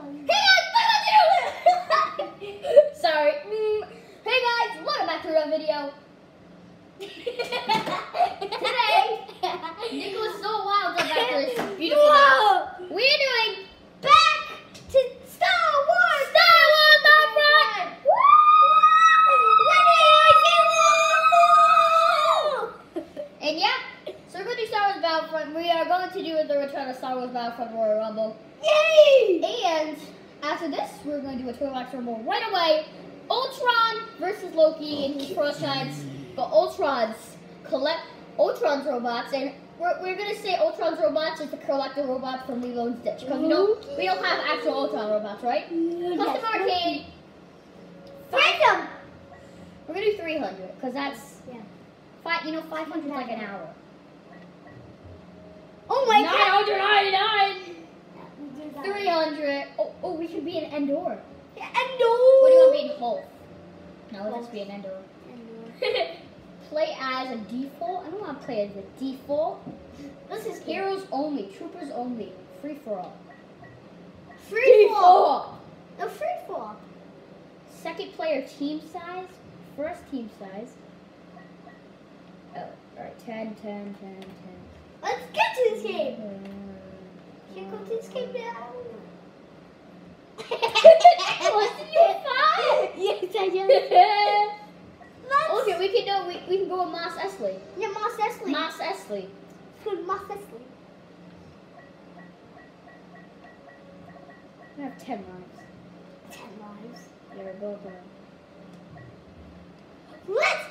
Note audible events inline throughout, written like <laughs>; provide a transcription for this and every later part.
on. Hey guys, what am I doing? Sorry. Mm. Hey guys, welcome back to a video. Today, Nicholas So Wild is back to this beautiful house. Whoa! We're doing back to Star Wars. Star Wars Battlefront. And yeah, so we're going to do Star Wars Battlefront. We are going to do the Return of Star Wars Battlefront Royal Rumble. Yay! And after this, we're going to do a Turtle Max Rumble right away. Ultron versus Loki and his first chance. But Ultron's collect Ultron's robots, and we're, we're gonna say Ultron's robots is the collector robot from Lilo and Stitch because we don't we don't have actual Ultron robots, right? Custom arcade. Phantom! We're gonna do 300 because that's Yeah. five. You know, 500 is like an hour. Oh my god! 999. 300. Oh, oh, we should be an Endor. And What do you want to be in Hulk? No, let's be an Endor. <laughs> play as a default. I don't want to play as a default. This is heroes only, troopers only, free for all. Free for all. The free fall. Second player team size, first team size. Oh, alright, 10, 10, 10, 10. Let's get to this game. Can't go to this game now. Wasn't you fun? Yes, I am. <laughs> Okay, we can go. We, we can go with Mos Eisley. Yeah, Mos Eisley. Mos Eisley. Good Mos Eisley. I have ten lives. Ten lives. Yeah, we're both on. Let's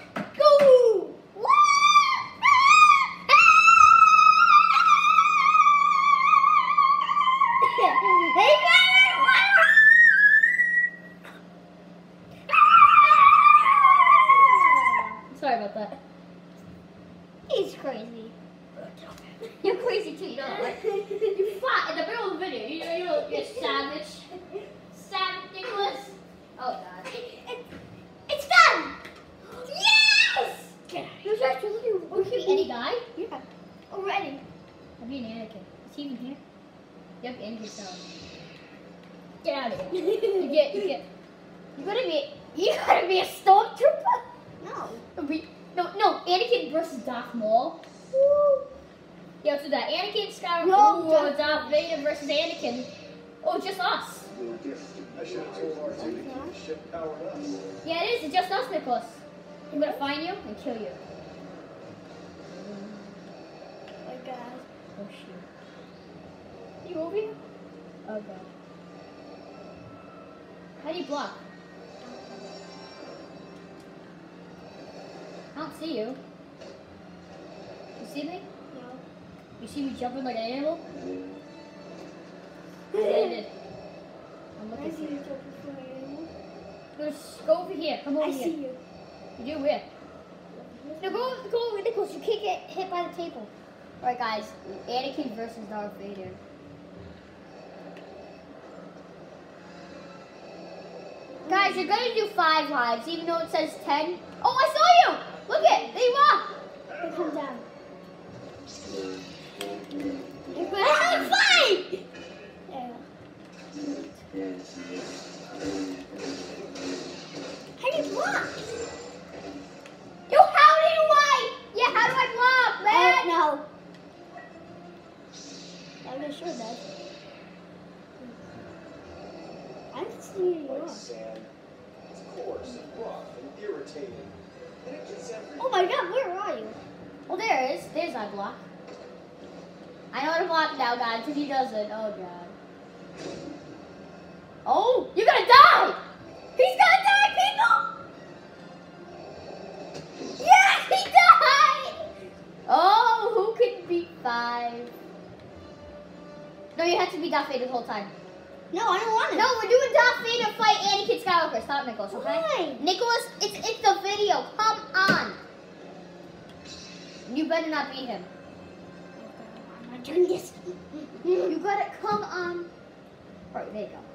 I should have told our team to keep the ship powered up. Yeah, it is. It's just us, Nicholas. I'm gonna find you and kill you. my god. Oh shoot. You over here? Oh god. How do you block? I don't see you. You see me? No. You see me jumping like an animal? I landed. I'm looking see for you you. jumping for. Just go over here. Come over I here. see you. You do where? No, go, go over Nicholas. You can't get hit by the table. Alright, guys. Anakin versus Darth Vader. Guys, you're gonna do five lives, even though it says ten. Oh, I saw you! Look it! There you are! It comes down. I had a fight! There. How do you block? Yo, how do I? Yeah, how do I block, man? Oh, no. I'm not sure that. I'm seeing you. Like sand. It's coarse and rough and irritating. And it gets everywhere. Oh my god, where are you? Well, there it is. There's my block. I know how to block now, guys, because he doesn't. Oh, God. Oh, you're gonna die! He's gonna die, people! Yes, he died! Oh, who can beat five? No, you have to be Darth Vader the whole time. No, I don't want it. No, we're doing Darth Vader fight Anakin Skywalker. Stop, Nicholas, okay? Why? Nicholas, it's it's the video. Come on. You better not beat him. I'm not doing this. You gotta come on. Alright, there you go.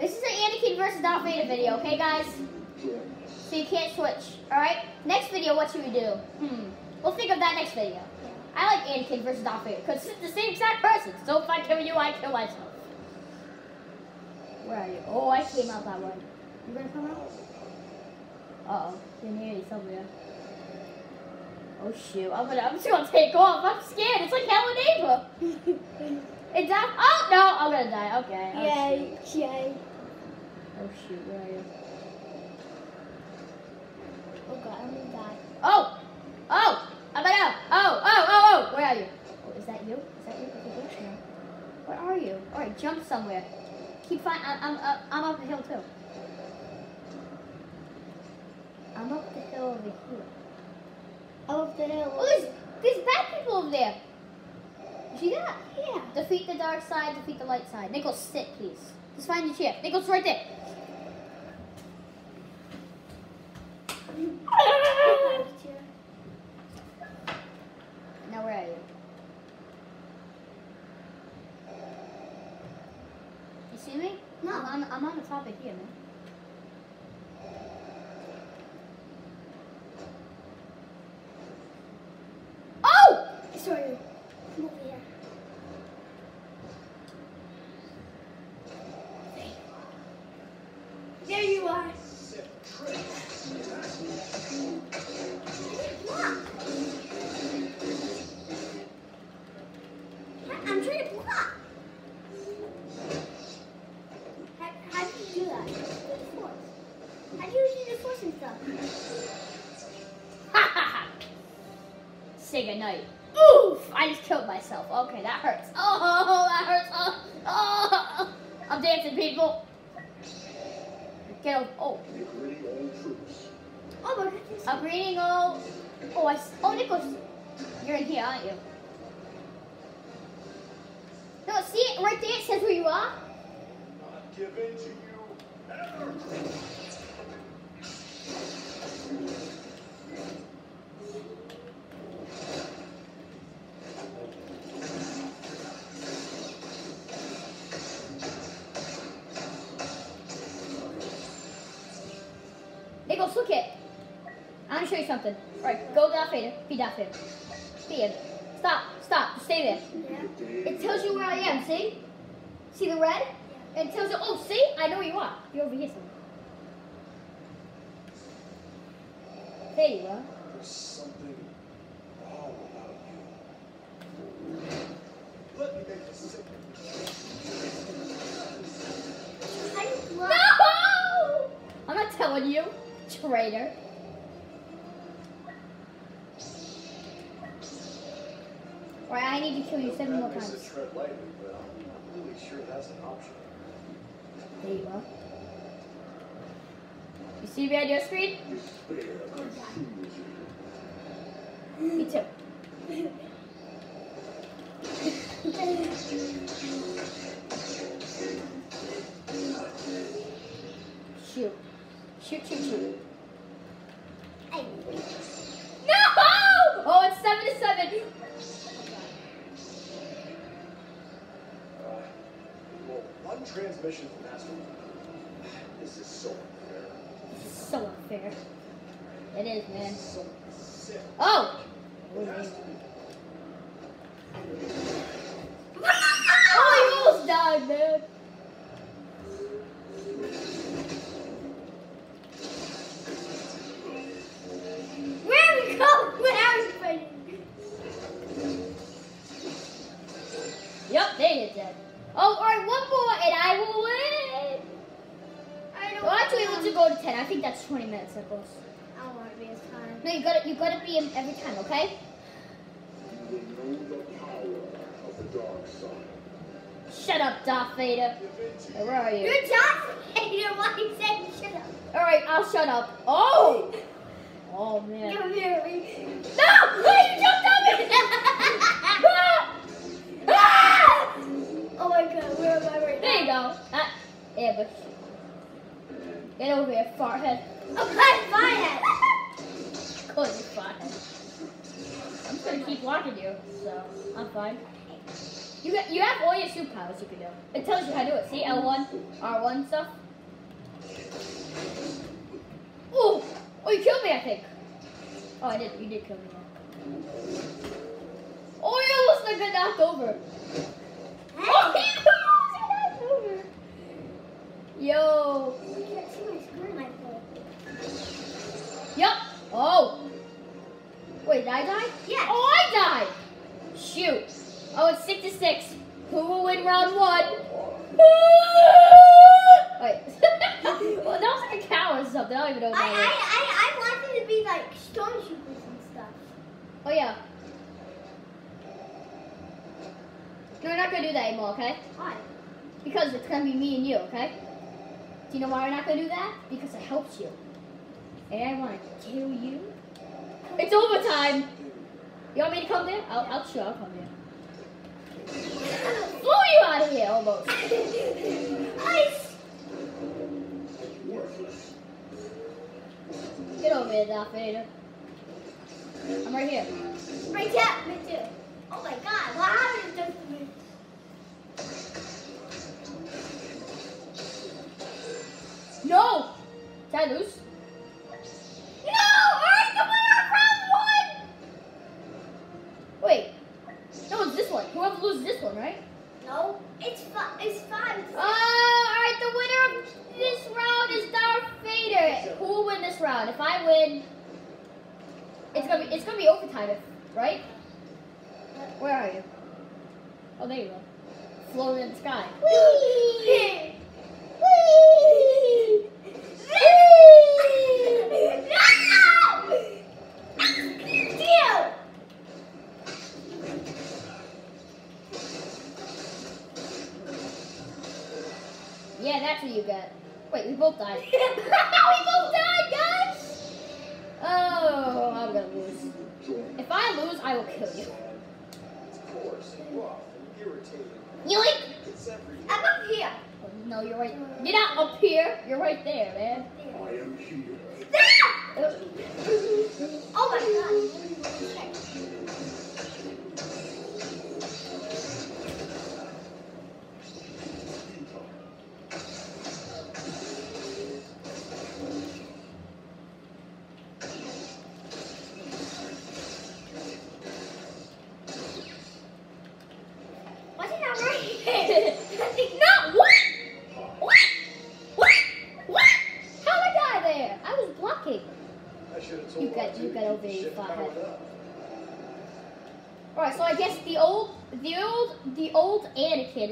This is an Anakin versus Darth Vader video, okay, guys? So you can't switch. Alright? Next video, what should we do? Hmm. We'll think of that next video. I like Anakin versus Darth Vader because it's the same exact person. So if I kill you, I kill myself. Where are you? Oh, I came out that way. You gonna come out? Uh oh, can hear you somewhere. Oh shoot, I'm gonna, I'm just gonna take off. I'm scared. It's like Hello Neighbor. It's <laughs> that. Oh no, I'm gonna die. Okay. Oh, Yay, yay. Oh shoot, where are you? Oh god, I'm gonna die. Oh! Oh! I'm out! Oh! Oh! Oh! Oh! Where are you? Oh, is that you? Is that you? Okay. Where are you? Alright, jump somewhere. Keep fine. I'm, I'm, uh, I'm up the hill too. I'm up the hill over here. I'm Up the hill. Oh, there's, there's bad people over there. You see that? Yeah. Defeat the dark side, defeat the light side. Nichols, sit, please. Just find your chair. Nichols, right there. Say goodnight. Oof! I just killed myself. Okay, that hurts. <laughs> Oh, that hurts. Oh, oh. I'm dancing, people. Get over. Oh, Gritty old troops. Oh my goodness. I'm reading all. Oh, I. s- Oh, Nicholas, you're in here, aren't you? No, see it right there. It says where you are. Not give in to you ever. Nicholas, look it. I'm gonna show you something. All right, go Darth Vader. Be Darth Vader. Be him. Stop. Stop. Just stay there. Yeah. It tells you where I am, see? See the red? It tells you, oh, see? I know where you are. You're over here somewhere. There you are. There's something wrong about you. Let me make this simple. How do you block? No! I'm not telling you, traitor. Alright, I need to kill you seven more times. it tread lightly, but I'm not really sure that's an option. There you are. You see me on your screen? Me too. Shoot. Shoot, shoot, shoot. No! Oh, it's seven to seven. Uh, well, one transmission from Astro. This is so unfair. This is so unfair. It is, man. So sick. Oh! It has to be. <laughs> Oh, you almost died, man. That's 20 minutes, Nicholas. I don't want to be as time. No, you gotta, you gotta be in every time, okay? You will know the power of the dark side. Shut up, Darth Vader. Give in to Hey, where are you? You're John Hater. <laughs> Why you saying shut up? Alright, I'll shut up. Oh! Oh, man. Come here, we. No! No, you jumped stuff. Oh, oh, you killed me, I think. Oh, I did. You did kill me. Oh, you almost got knocked over. Yo. I can't see my screen like that. Yep. Oh. Wait, did I die? Yeah. Oh, I died. Shoot. Oh, it's six to six. Who will win round one? Wait. well, that was like a cow or something. I don't even know what I, I, that is. I, I wanted to be like stormtroopers and stuff. Oh yeah. No, we're not gonna do that anymore, okay? Why? Because it's gonna be me and you, okay? Do you know why we're not gonna do that? Because it helps you. And I wanna kill you. It's overtime. You want me to come there? I'll, I'll sure I'll come there. <laughs> Blow you out of here almost. <laughs> Ice! Get over here, Darth Vader. I'm right here. Right, yeah, me too. Oh my god, what happened to me? No! Did I lose? That's what you get. Wait, we both died. <laughs> we both died, guys. Oh, I'm gonna lose. If I lose, I will kill you. It's coarse and rough and. Yoink! I'm up here. No, you're right. You're not up here. You're right there, man. I am here. Uh, Oh my god.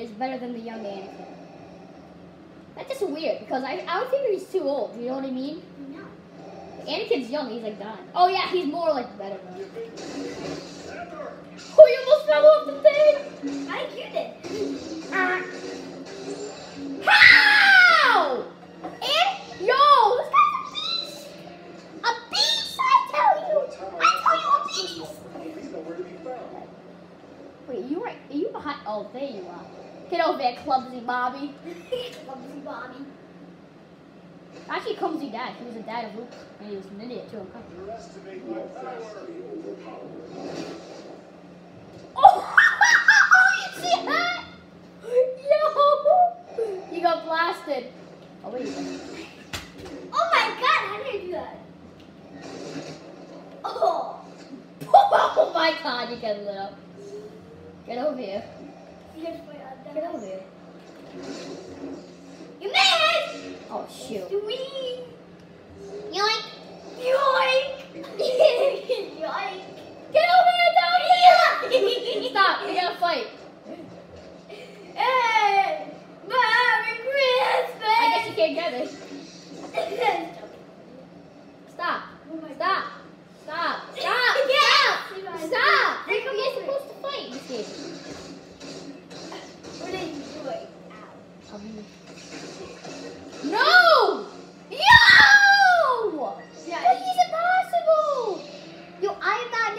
Is better than the young Anakin. That's just weird because I, I would figure he's too old. You know what I mean? No. Anakin's young. He's like dying. Oh yeah, he's more like better. Though. Oh, you almost fell off the thing. I you did. Ah. How? And yo, this guy's a beast. A beast, I tell you. I tell you, a beast. He's nowhere to be found. Wait, you right? Are you behind? Oh, there you are. Get over there, clumsy Bobby. <laughs> Clumsy Bobby. Actually, clumsy dad. He was a dad of Luke, and he was an idiot too. Okay. My power. Oh, you see that? Yo, you got blasted. Oh wait. Oh my god, how did I do that? Oh, <laughs> Oh my God, you get lit up. Get over here. You gotta put it on Get over here. You missed! Oh shoot. Sweet! Yoink. Yoink!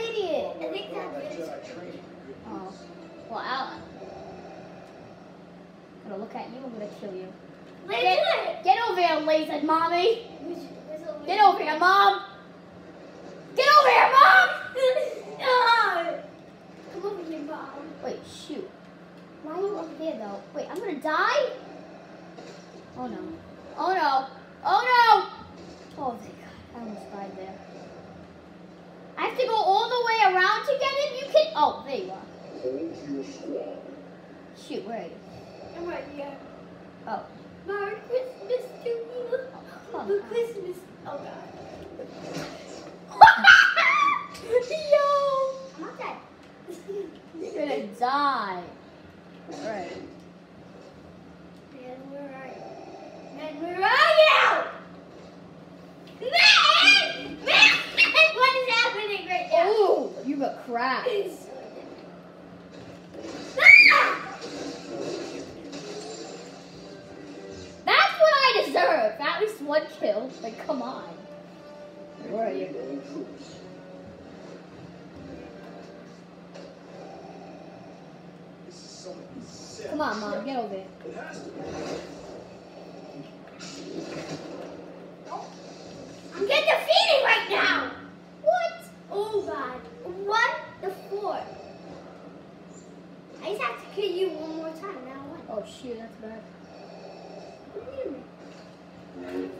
Idiot. I think that's it. Oh, well, Alan. I'm gonna look at you. I'm gonna kill you. Get, do it! get over here, lazy mommy. Where's- where's the- Get over here, mom. Get over here, mom. No! <laughs> Ah. Come over here, Mom. Wait, shoot. Why are you up there though? Wait, I'm gonna die. Oh no. Oh no. Oh no. Oh thank God. I almost died there. I have to go all the way around to get him. You can. Oh, there you are. Hold your squad. Shoot, where are you? I'm right here. Oh. Merry Christmas. to oh, Christmas. Oh god. <laughs> Yo! I'm not dead. You're gonna die. Alright. Man, where are you? Man, where are you? Man! Man! What is happening right now? Oh, you got crap. Ah! That's what I deserve. At least one kill. Like, come on. Where are you? This is something you said. Come on, mom, get over it. It has to be. I'm getting defeated right now. What? Oh god. One to four. I just have to kill you one more time. Shoot, that's bad. What do you mean?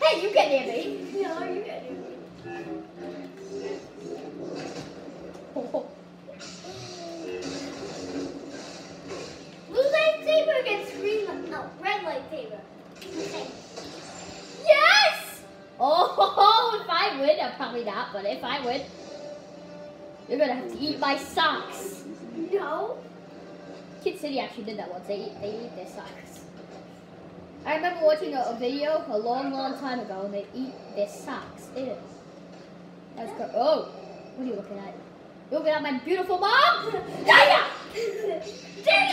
Hey, you get near me. No, you get it. Blue lightsaber against green. No, red lightsaber. Yes! Oh, <laughs> if I win, uh, probably not, but if I win, you're gonna have to eat my socks. No. Kid City actually did that once. They eat, they eat their socks. I remember watching a, a video a long, long time ago, and they eat their socks. Ew. That's gross. Oh, what are you looking at? You're looking at my beautiful mom? Dana! Dang it! Dang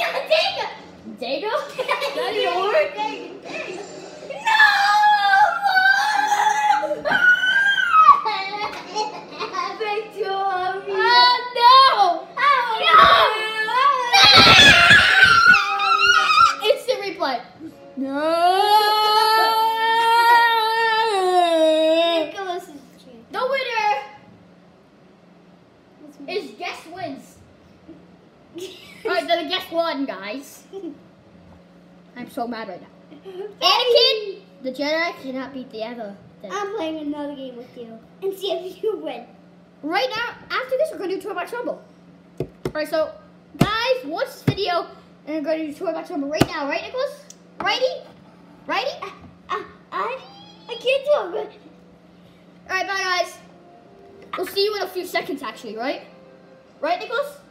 it! Dang it! Dago? That work. Dang it! Is guess wins. <laughs> Alright, then guess one, guys. <laughs> I'm so mad right now. <laughs> Anakin, the Jedi cannot beat the other. I'm playing another game with you and see if you win. Right now, after this, we're gonna do Tour Box Rumble. Alright, so guys, watch this video and we're gonna do Tour Box Rumble right now, right, Nicholas? Righty? Righty? I, I, I can't do it. Alright, bye guys. We'll see you in a few seconds actually, right? Right, Nicholas?